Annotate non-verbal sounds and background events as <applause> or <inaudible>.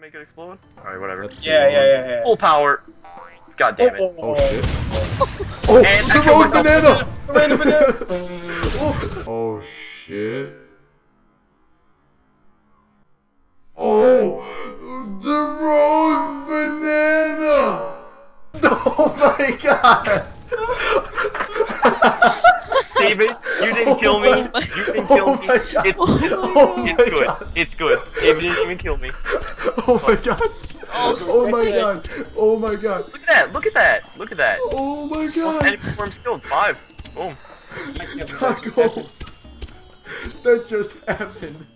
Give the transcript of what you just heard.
to make it explode? Alright, whatever. Yeah, yeah, yeah, yeah. Full power. God damn it. Oh, oh shit. <laughs> Oh, And the I killed rogue myself. banana! <laughs> Oh shit. Oh, the rogue banana! <laughs> Oh my god! David, you didn't kill me. Oh you didn't kill Oh me. my It's, god! it's, Oh my it's good. It's good. David didn't even kill me. Oh my god! Oh, oh my god! Oh my god! Look at that. Look at that. Look at that. Oh my god. And god! form skilled. Five. Boom. Taco! That just happened.